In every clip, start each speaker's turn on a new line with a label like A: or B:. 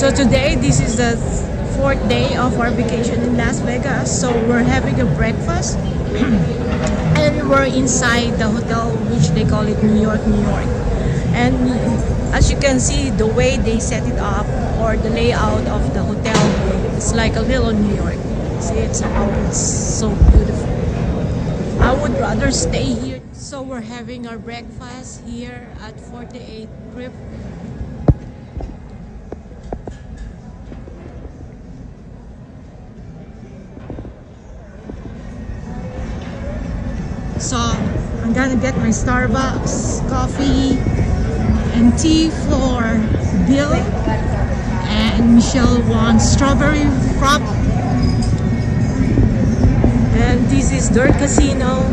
A: So today, this is the fourth day of our vacation in Las Vegas. So we're having a breakfast and we're inside the hotel, which they call it New York, New York. And as you can see, the way they set it up or the layout of the hotel, it's like a little New York. See, it's, it's so beautiful. I would rather stay here. So we're having our breakfast here at 48 Crip gonna get my Starbucks coffee and tea for Bill and Michelle wants strawberry frap and this is Dirt casino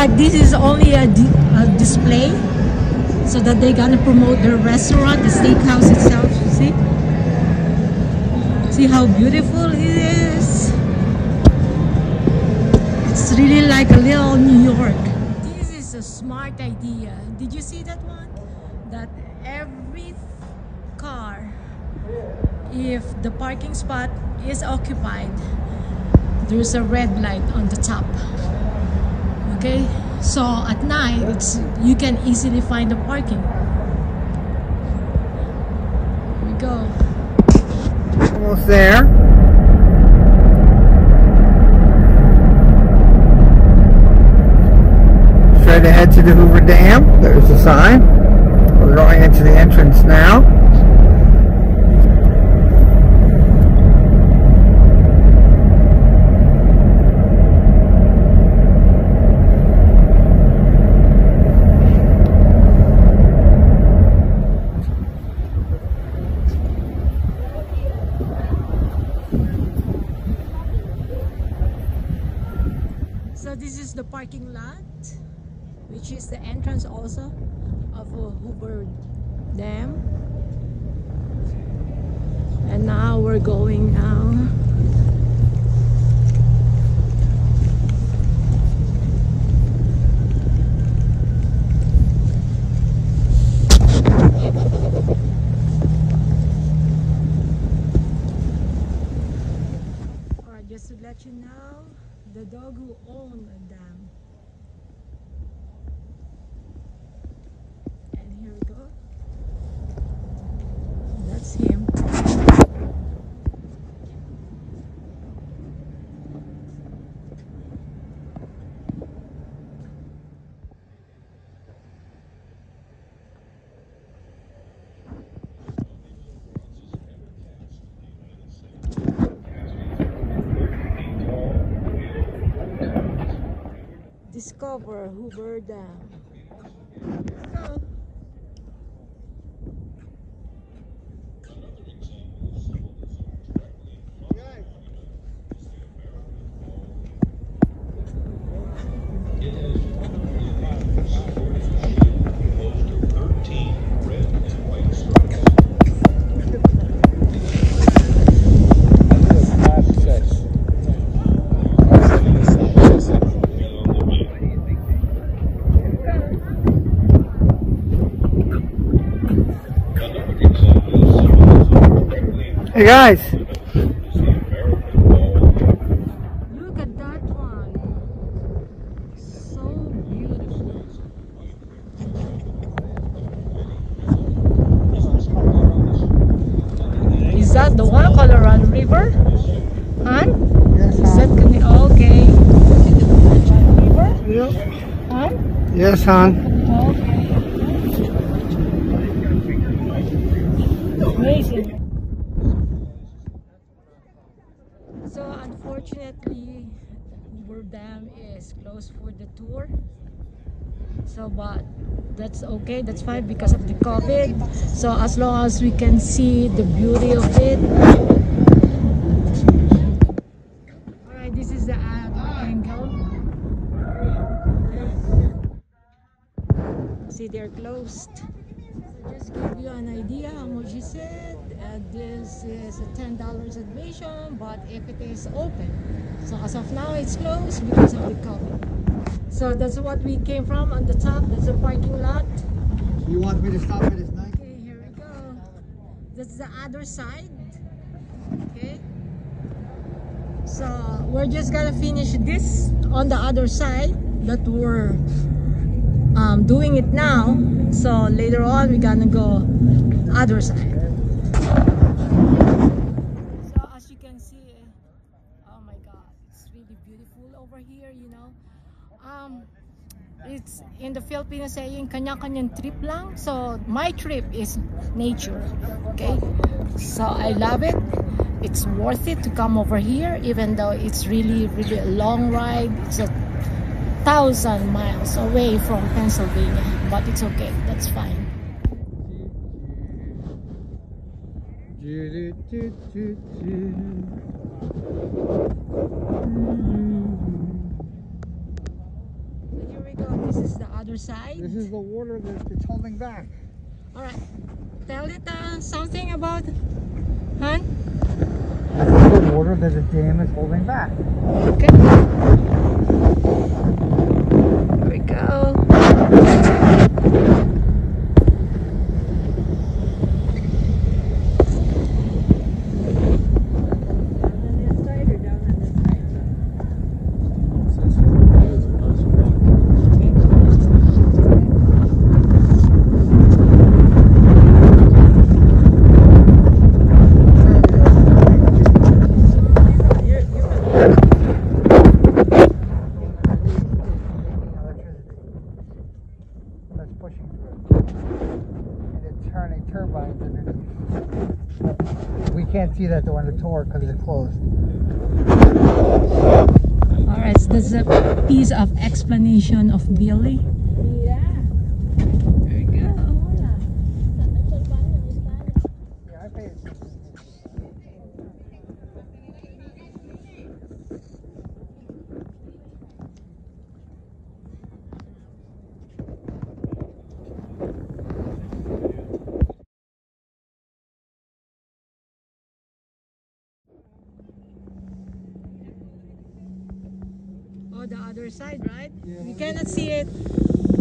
A: like this is only a, di- a display so that they're gonna promote their restaurant, the steakhouse itself, you see? See how beautiful it is? It's really like a little New York. This is a smart idea. Did you see that one? That every car, if the parking spot is occupied, there's a red light on the top okay so at night it's you can easily find the parking here we go
B: Almost there. Straight ahead to the Hoover Dam. There's the sign. We're going into the entrance now.
A: so this is the parking lot which is the entrance also of uh, Hoover Dam and now we're going now Alright, just to let you know, the dog who owned the dam. And here we go. That's him. Discover Hoover Dam.
B: Hey guys,
A: look at that one. So beautiful. Is that the one Colorado River? Huh? Is that gonna okay? River?
B: Yep.
A: Huh?
B: Yes, hon.
A: Okay. Amazing. Unfortunately, Hoover Dam is closed for the tour. So, but that's okay, that's fine because of the COVID. So, as long as we can see the beauty of it. Alright, this is the angle. See, they're closed. So just give you an idea how much it. And, uh, this is a ten dollars admission, but if it is open, so as of now it's closed because of the COVID. So that's what we came from on the top. That's the parking lot.
B: You want me to stop at this night?
A: Okay, here we go. That's the other side. Okay. So we're just gonna finish this on the other side that we're um, doing it now. So later on we're gonna go other side. So as you can see, oh my God, it's really beautiful over here. You know, um, it's in the Philippines saying kanya-kanyang trip lang. So my trip is nature. Okay, so I love it. It's worth it to come over here, even though it's really, really a long ride. It's a thousand miles away from Pennsylvania, but it's okay. That's fine. So here we go. This is the other side.
B: This is the water that it's holding back.
A: All right. Tell it uh, something about, huh?
B: This is the water that the dam is holding back.
A: Okay. Here we go.
B: That's pushing through. And it's turning turbines underneath. We can't see that on the tour because it's closed.
A: All right. So that's a piece of explanation of Billy. There we go.
B: Yeah, I paid
A: Oh, the other side, right?
B: Yeah.
A: We cannot see it.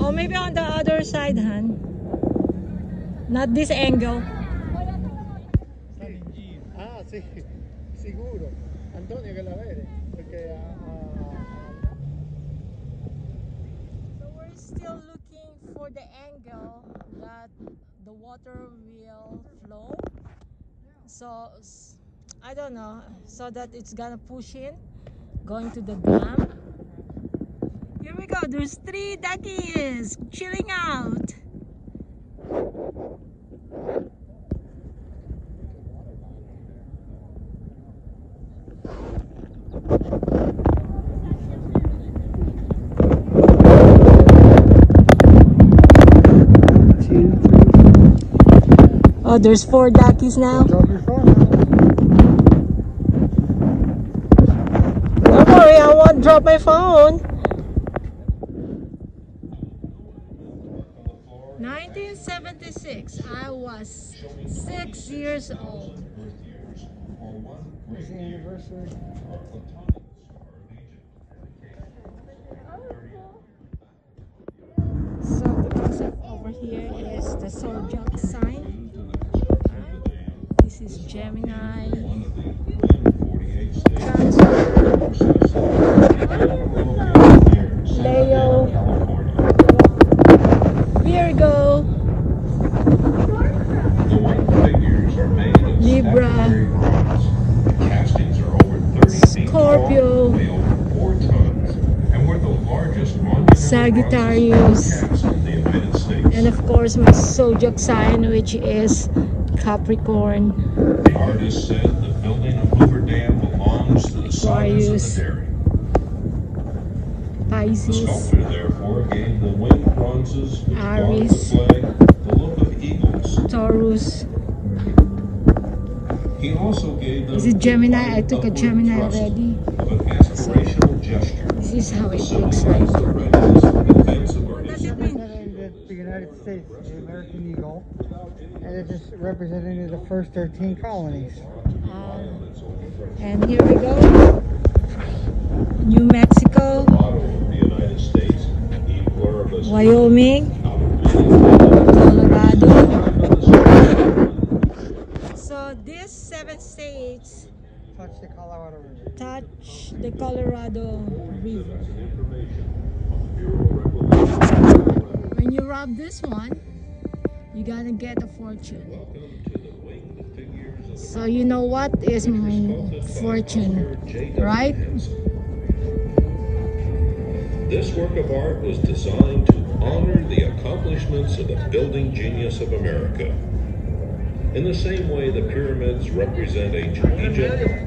A: Oh, maybe on the other side, Han. Not this angle.
B: Ah, sí, seguro. Antonio que la ve, porque
A: So we're still looking for the angle that the water will flow. So I don't know, so that it's gonna push in, going to the dam. Go. There's three duckies chilling out. Oh, there's four duckies now. Don't worry, I won't drop my phone. 1976. I was six years old.
B: What's the anniversary?
A: So the concept over here is the zodiac sign. This is Gemini. Leo.
C: Monumental
A: Sagittarius.
C: bronze cast in the United States.
A: And of course my zodiac sign which is Capricorn.
C: The artist said the building of Hoover Dam belongs to the
A: Aquarius.
C: of the dairy. The
A: Pisces.
C: sculptor, therefore, gave the winged bronzes which the
A: Aries.
C: flag the look of eagles.
A: Taurus.
C: He also gave them
A: Is it Gemini? I took a Gemini already.
C: Of an aspirational gesture.
A: This is how it
C: civil
A: looks
C: rights
A: like.
C: the readiness and defense of our
A: What does
C: history.
A: it mean?
B: That ain't it, because United States, the American eagle, and it just represented the first 13 colonies.
A: Um, and here we go. New Mexico,
C: Motto of the United States, pluribus
A: Wyoming. Colorado. So these seven states
B: Touch the Colorado River.
A: touch the Colorado River. When you rob this one, you gotta get a fortune. So you know what is my fortune, right?
C: This work of art was designed to honor the accomplishments of the building genius of America. In the same way the pyramids represent ancient Egypt,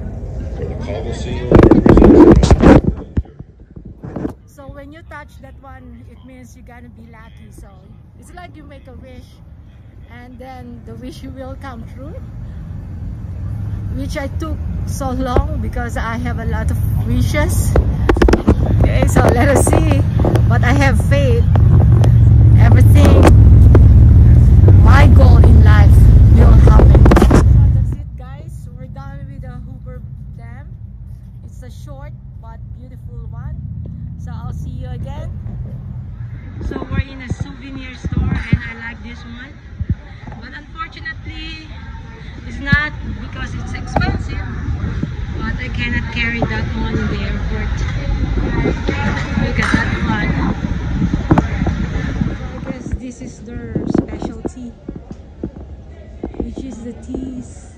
A: So when you touch that one, it means you're gonna be lucky. So it's like you make a wish and then the wish will come true. Which I took so long because I have a lot of wishes. Okay, so let us see. But I have faith. Everything, my goal in life will happen. So that's it guys. We're done with the Hoover Dam. It's a short but beautiful one. So I'll see you again. So we're in a souvenir store and I like this one. But unfortunately, it's not because it's expensive. But I cannot carry that one in the airport. Look at that one. I guess this is their specialty, which is the teas.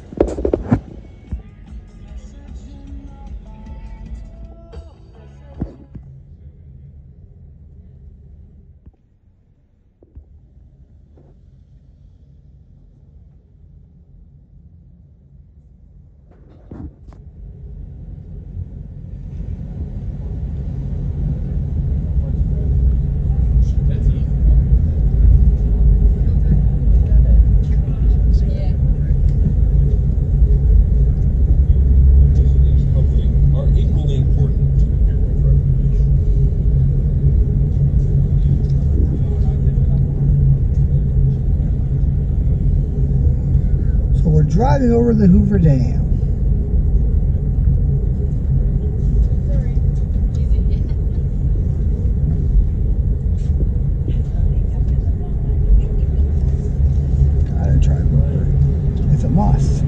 B: Driving over the Hoover Dam. Gotta drive over. It's a must.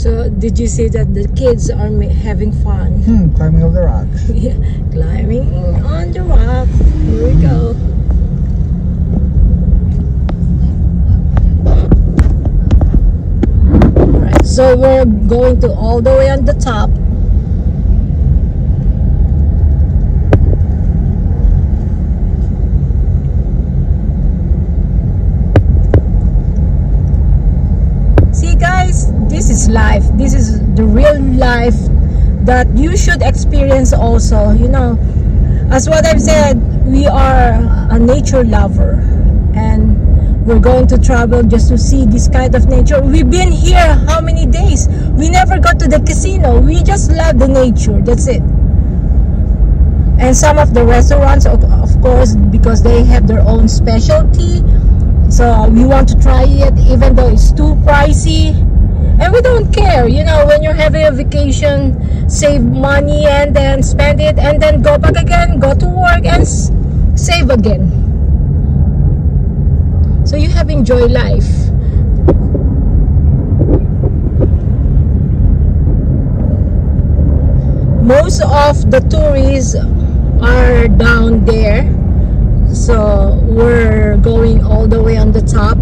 A: So did you see that the kids are having fun?
B: Hmm, climbing on the rocks.
A: Yeah, climbing on the rock. Here we go. Alright, so we're going to all the way on the top. See guys, this is life. This is the real life that you should experience also. You know, as what I've said, we are a nature lover and we're going to travel just to see this kind of nature. We've been here how many days? We never got to the casino. We just love the nature. That's it. And some of the restaurants, of, of course, because they have their own specialty. So we want to try it even though it's too pricey. And we don't care, you know, when you're having a vacation, save money and then spend it and then go back again, go to work and save again. So you have enjoyed life. Most of the tourists are down there. So we're going all the way on the top.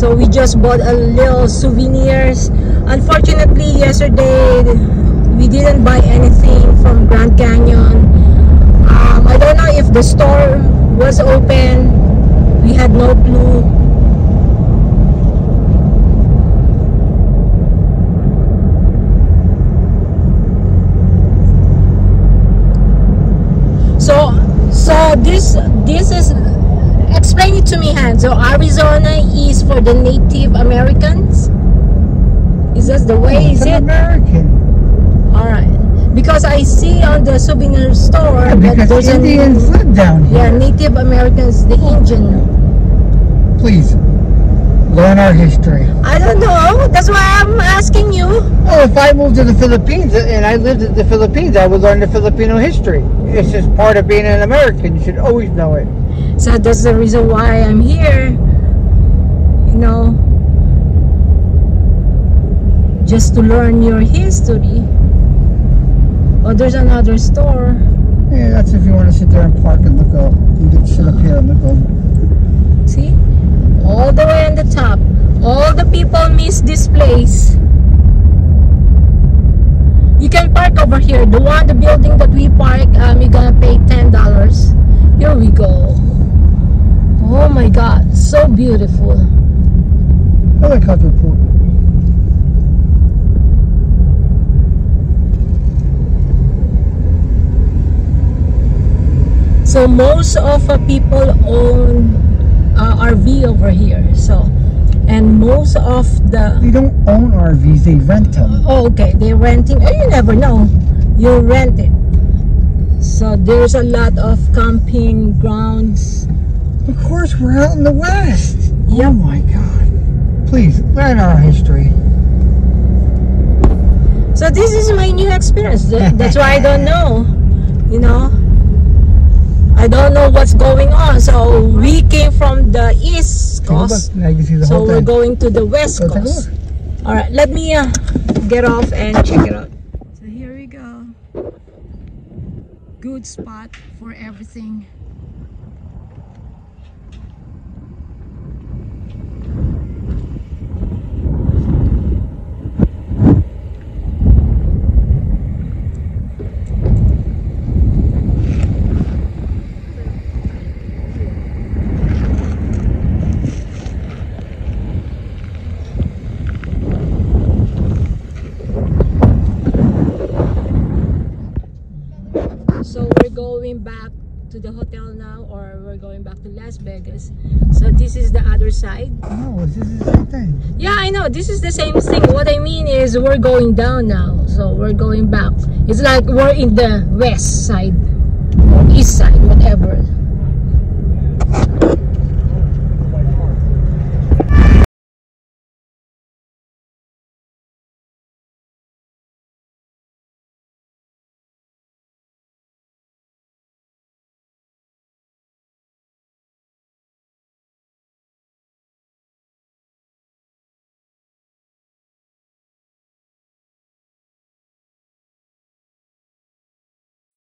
A: So we just bought a little souvenirs. Unfortunately, yesterday we didn't buy anything from Grand Canyon. Um, I don't know if the store was open. We had no clue. So Arizona is for the Native Americans. Is that the way?
B: It's
A: Is
B: an
A: it?
B: American.
A: All right. Because I see on the souvenir store
B: Yeah,
A: that there's
B: Indians live down here.
A: yeah Native Americans, the oh. Indian.
B: Please, learn our history.
A: I don't know. That's why I'm asking you.
B: Well, if I moved to the Philippines and I lived in the Philippines, I would learn the Filipino history. It's just part of being an American. You should always know it.
A: So that's the reason why I'm here. You know, just to learn your history. Oh, there's another store.
B: Yeah, that's if you want to sit there and park and look up. You can sit up here and look over.
A: See? All the way on the top. All the people miss this place. You can park over here. The one, the building that we park, um, you're gonna pay $10. Here we go. Oh my God, so beautiful.
B: Helicopter port.
A: So most of uh, people own uh, RV over here. So, and most of the
B: They don't own RVs, they rent them.
A: Oh, okay. They're renting. Oh, you never know. You rent it. So there's a lot of camping grounds.
B: Of course, we're out in the West. Oh my God. Please, learn our history.
A: So this is my new experience. That's why I don't know. You know, I don't know what's going on. So we came from the east
B: Take a look.
A: coast.
B: Now you can see the
A: So we're going to the west
B: Go take a
A: coast. All right, let me uh, get off and check it out. Good spot for everything. Going back to the hotel now or we're going back to Las Vegas. So this is the other side.
B: No, this is the same thing.
A: Yeah, I know. This is the same thing. What I mean is we're going down now. So we're going back. It's like we're in the west side or east side, whatever.